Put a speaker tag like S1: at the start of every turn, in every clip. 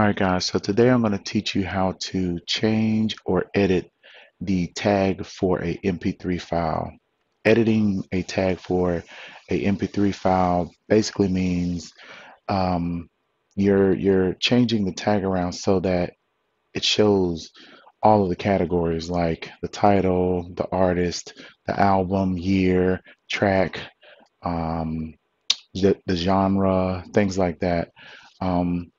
S1: Alright guys, so today I'm going to teach you how to change or edit the tag for a MP3 file. Editing a tag for a MP3 file basically means um, you're you're changing the tag around so that it shows all of the categories like the title, the artist, the album, year, track, um, the, the genre, things like that. Um,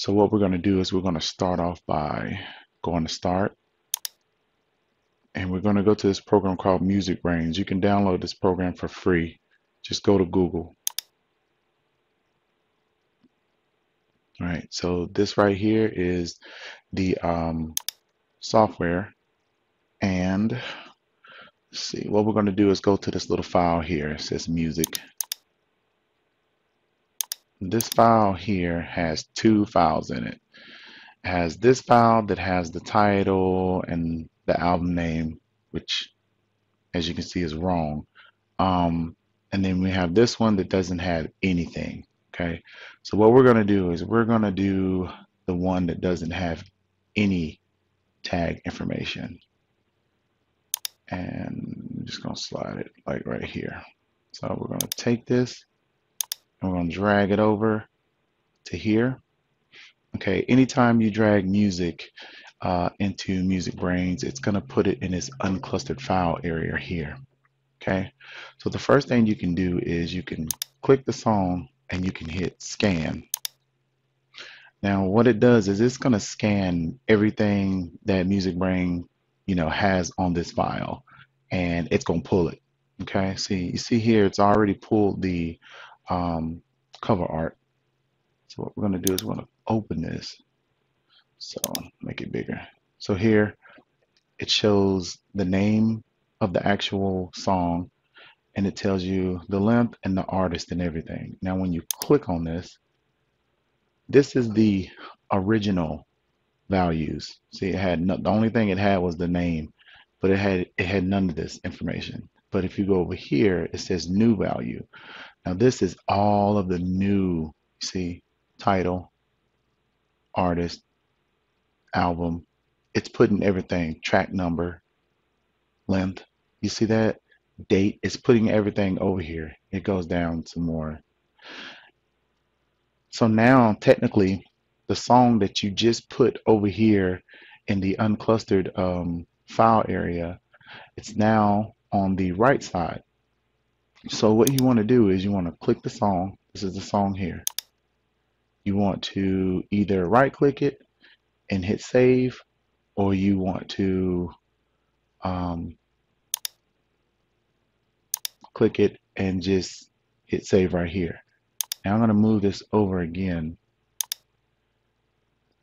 S1: so what we're going to do is we're going to start off by going to start. And we're going to go to this program called Music Brainz. You can download this program for free. Just go to Google. All right, so this right here is the um, software. And see, what we're going to do is go to this little file here. It says music this file here has two files in it. it. has this file that has the title and the album name, which as you can see is wrong. Um, and then we have this one that doesn't have anything. Okay, so what we're going to do is we're going to do the one that doesn't have any tag information. And I'm just to slide it like right here. So we're to take this I'm going to drag it over to here. Okay, anytime you drag music uh, into Music Brainz, it's going to put it in this unclustered file area here. Okay, so the first thing you can do is you can click the song and you can hit scan. Now what it does is it's going to scan everything that Music Brain you know has on this file and it's going to pull it. Okay, see you see here it's already pulled the um, cover art. So what we're going to do is we're going to open this. So make it bigger. So here it shows the name of the actual song and it tells you the length and the artist and everything. Now when you click on this, this is the original values. See, it had no, the only thing it had was the name, but it had it had none of this information. But if you go over here, it says new value. Now this is all of the new, see, title, artist, album. It's putting everything, track number, length. You see that? Date. It's putting everything over here. It goes down some more. So now technically the song that you just put over here in the unclustered um, file area, it's now on the right side. So what you want to do is you want to click the song. This is the song here. You want to either right click it and hit save or you want to um, click it and just hit save right here. Now I'm going to move this over again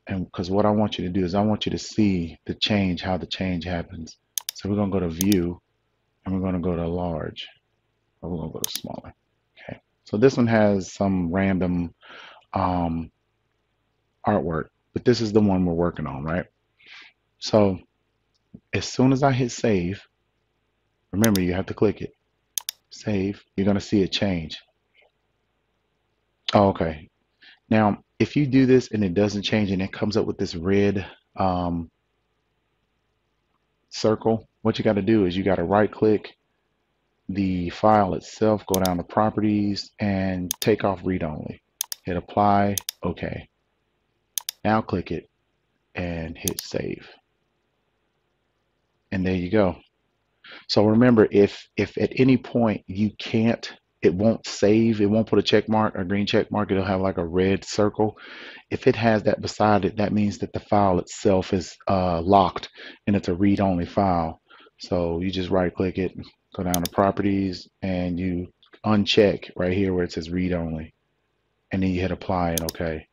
S1: and because what I want you to do is I want you to see the change, how the change happens. So we're going to go to view and we're going to go to large. To go to smaller. Okay. So this one has some random um, artwork, but this is the one we're working on, right? So as soon as I hit save, remember you have to click it. Save, you're to see it change. Oh, okay. Now, if you do this and it doesn't change and it comes up with this red um, circle, what you got to do is you got to right click the file itself, go down to properties and take off read only. Hit apply, okay. Now click it and hit save. And there you go. So remember if if at any point you can't it won't save, it won't put a check mark, a green check mark, it'll have like a red circle. If it has that beside it, that means that the file itself is uh, locked and it's a read-only file. So you just right click it, go down to properties, and you uncheck right here where it says read only. And then you hit apply and okay.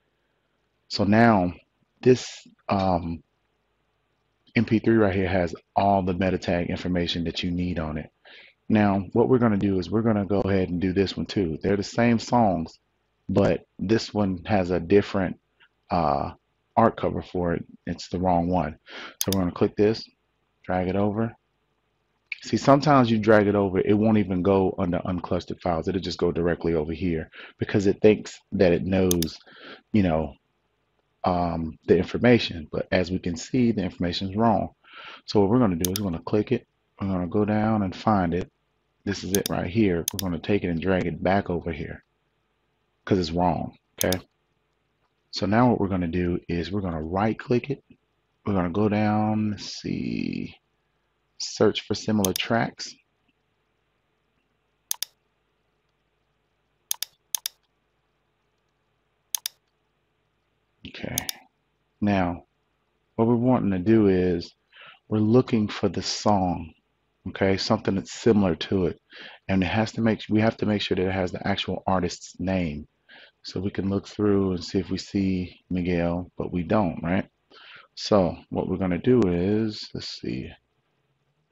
S1: So now this um, MP3 right here has all the meta tag information that you need on it. Now, what we're going to do is we're going to go ahead and do this one too. They're the same songs, but this one has a different uh, art cover for it. It's the wrong one. So we're going to click this, drag it over, See, sometimes you drag it over, it won't even go under unclustered files. It'll just go directly over here because it thinks that it knows, you know, um, the information. But as we can see, the information is wrong. So what we're going to do is we're going to click it. We're going to go down and find it. This is it right here. We're going to take it and drag it back over here because it's wrong. Okay. So now what we're going to do is we're going to right click it. We're going to go down, see, search for similar tracks. Okay. Now, what we're wanting to do is we're looking for the song. Okay, something that's similar to it, and it has to make we have to make sure that it has the actual artist's name. So we can look through and see if we see Miguel, but we don't, right? So what we're going to do is, let's see,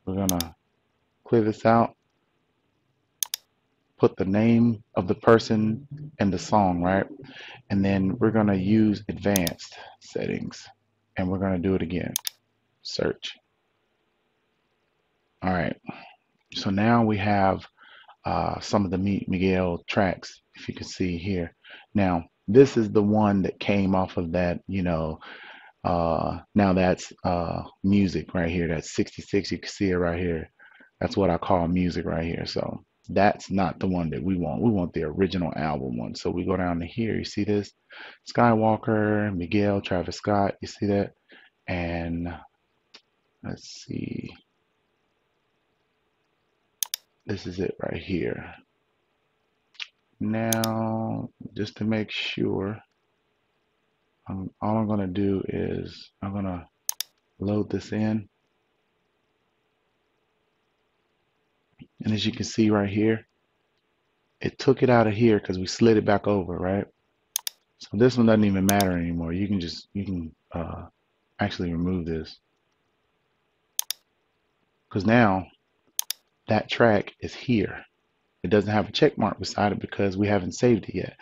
S1: we're to clear this out, put the name of the person and the song, right? And then we're going to use advanced settings and we're going to do it again. Search. All right. So now we have uh, some of the Miguel tracks, if you can see here. Now, this is the one that came off of that, you know, uh, now that's uh, music right here. That's 66. You can see it right here. That's what I call music right here. So that's not the one that we want. We want the original album one. So we go down to here. You see this? Skywalker, Miguel, Travis Scott. You see that? And let's see. This is it right here. Now, just to make sure, I'm, all I'm going to do is I'm going to load this in. And as you can see right here, it took it out of here because we slid it back over, right? So this one doesn't even matter anymore. You can just, you can uh, actually remove this. Because now that track is here. It doesn't have a check mark beside it because we haven't saved it yet.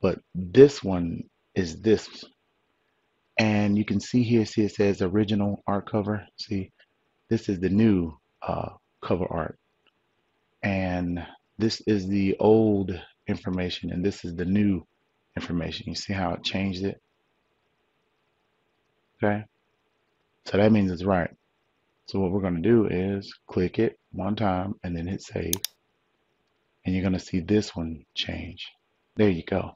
S1: But this one is this. And you can see here, see it says original art cover. See, this is the new uh, cover art. And this is the old information and this is the new information. You see how it changed it? Okay. So that means it's right. So what we're going to do is click it one time and then hit save. And you're going to see this one change. There you go.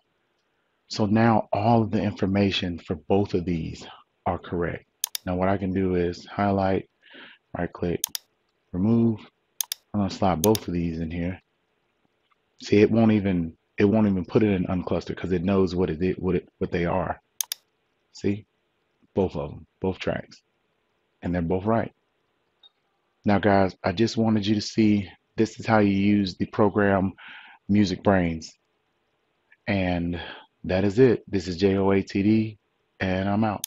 S1: So now all of the information for both of these are correct. Now what I can do is highlight, right click, remove. I'm to slide both of these in here. See, it won't even it won't even put it in uncluster because it knows what it what it what they are. See, both of them, both tracks, and they're both right. Now guys, I just wanted you to see this is how you use the program Music Brainz, And that is it. This is JOATD and I'm out.